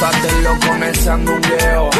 Pásatelo con el sandungueo